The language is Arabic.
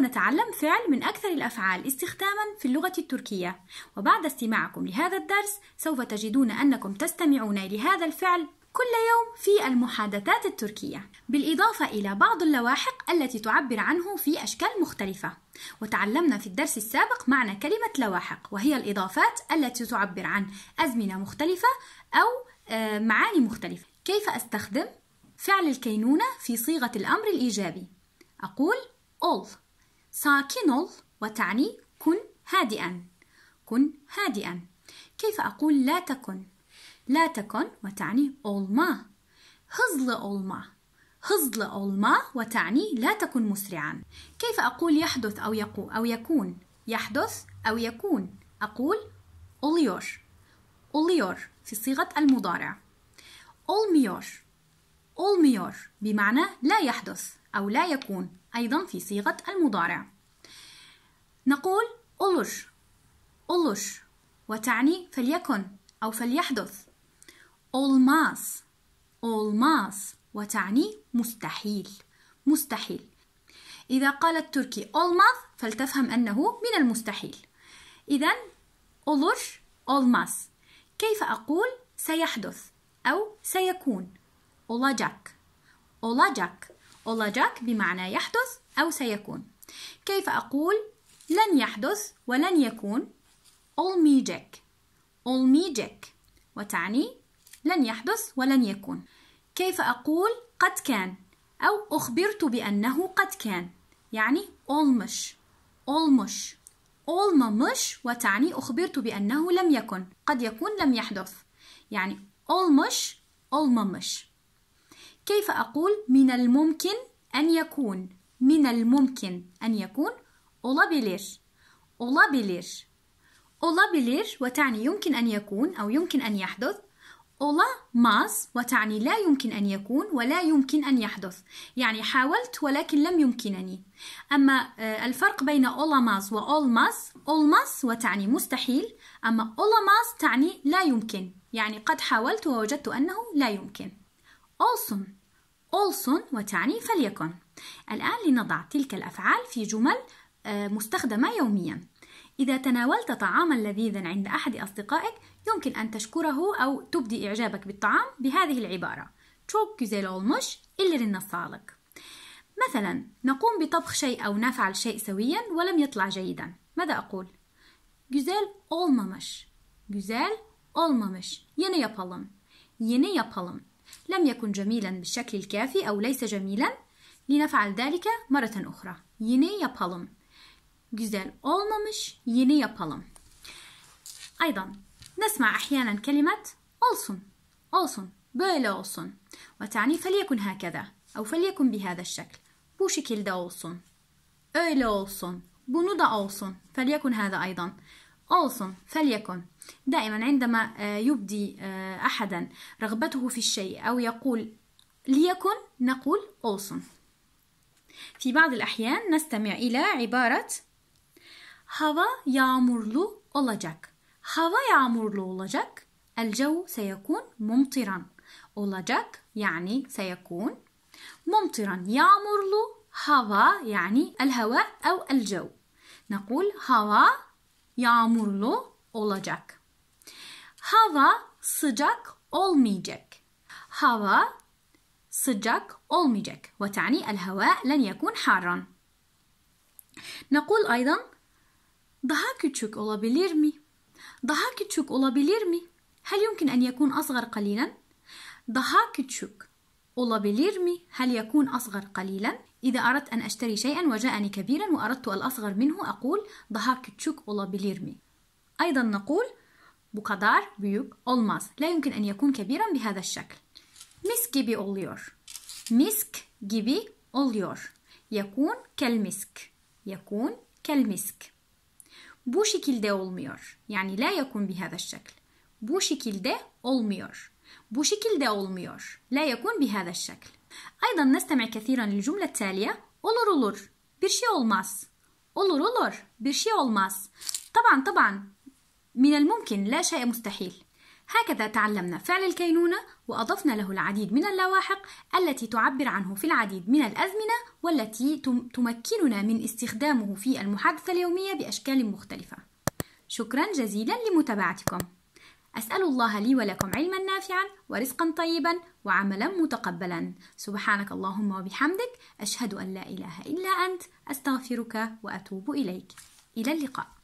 نتعلم فعل من أكثر الأفعال استخداما في اللغة التركية. وبعد استماعكم لهذا الدرس سوف تجدون أنكم تستمعون لهذا الفعل كل يوم في المحادثات التركية. بالإضافة إلى بعض اللواحق التي تعبر عنه في أشكال مختلفة. وتعلمنا في الدرس السابق معنى كلمة لواحق وهي الإضافات التي تعبر عن أزمنة مختلفة أو آه، معاني مختلفة. كيف أستخدم؟ فعل الكينونة في صيغة الأمر الإيجابي. أقول ol sakin ol وتعني كن هادئا. كن هادئا. كيف أقول لا تكن؟ لا تكن وتعني olma hızlı olma hızlı olma وتعني لا تكن مسرعا. كيف أقول يحدث أو يقو أو يكون؟ يحدث أو يكون. أقول oluyor oluyor في صيغة المضارع. olmuyor olmuyor بمعنى لا يحدث أو لا يكون أيضا في صيغة المضارع. نقول olur olur وتعني فليكن أو فليحدث. olmaz olmaz وتعني مستحيل مستحيل. إذا قال التركي olmaz فلتفهم أنه من المستحيل. إذا olur olmaz كيف أقول سيحدث أو سيكون؟ Olacak. Olacak. Olacak بمعنى يحدث أو سيكون كيف أقول لن يحدث ولن يكون olmayacak. Olmayacak. وتعني لن يحدث ولن يكون كيف أقول قد كان أو أخبرت بأنه قد كان يعني olmuş. Olmuş. Olmamış وتعني أخبرت بأنه لم يكن قد يكون لم يحدث يعني olmuş olmamış. كيف أقول من الممكن أن يكون؟ من الممكن أن يكون؟ olabilir olabilir olabilir وتعني يمكن أن يكون أو يمكن أن يحدث. olamaz وتعني لا يمكن أن يكون ولا يمكن أن يحدث. يعني حاولت ولكن لم يمكنني. أما الفرق بين olamaz و olmaz olmaz وتعني مستحيل. أما olamaz تعني لا يمكن. يعني قد حاولت ووجدت أنه لا يمكن. olsun olsun وتعني فليكن. الآن لنضع تلك الأفعال في جمل مستخدمة يوميا. إذا تناولت طعاما لذيذا عند أحد أصدقائك يمكن أن تشكره أو تبدي إعجابك بالطعام بهذه العبارة. Çok güzel olmuş ellerine sağlık مثلا نقوم بطبخ شيء أو نفعل شيء سويا ولم يطلع جيدا. ماذا أقول؟ Güzel olmamış güzel olmamış yine yapalım. Yine yapalım. لم يكن جميلا بالشكل الكافي أو ليس جميلا لنفعل ذلك مرة أخرى. Yine yapalım güzel olmamış yine yapalım أيضا نسمع أحيانا كلمة olsun olsun böyle olsun وتعني فليكن هكذا أو فليكن بهذا الشكل. Bu şekilde olsun öyle olsun bunu da olsun فليكن هذا أيضا. Olsun فليكن. دائما عندما يبدي أحدا رغبته في الشيء أو يقول ليكن نقول olsun في بعض الأحيان نستمع إلى عبارة hava yağmurlu olacak hava yağmurlu olacak الجو سيكون ممطرا. olacak يعني سيكون ممطرا. yağmurlu hava يعني الهواء أو الجو. نقول hava yağmurlu olacak hava sıcak olmayacak hava sıcak olmayacak وتعني الهواء لن يكون حارا نقول أيضا daha küçük olabilir mi daha küçük olabilir mi? هل يمكن أن يكون أصغر قليلا؟ daha küçük olabilir mi؟ هل يكون أصغر قليلا؟ إذا أردت أن أشتري شيئا وجاءني كبيرا وأردت الأصغر منه أقول daha küçük olabilir mi أيضا نقول bu kadar büyük olmaz لا يمكن أن يكون كبيرا بهذا الشكل. misk gibi oluyor misk gibi oluyor يكون كالمسك يكون كالمسك bu şekilde olmuyor يعني لا يكون بهذا الشكل. bu şekilde olmuyor bu şekilde olmuyor لا يكون بهذا الشكل. أيضا نستمع كثيرا للجملة التالية olur olur bir şey olmaz olur olur bir şey olmaz طبعا طبعا من الممكن لا شيء مستحيل هكذا تعلمنا فعل الكينونة وأضفنا له العديد من اللواحق التي تعبر عنه في العديد من الأزمنة والتي تمكننا من استخدامه في المحادثة اليومية بأشكال مختلفة. شكرا جزيلا لمتابعتكم. أسأل الله لي ولكم علما نافعا ورزقا طيبا وعملا متقبلا. سبحانك اللهم وبحمدك أشهد أن لا إله إلا أنت أستغفرك وأتوب إليك. إلى اللقاء.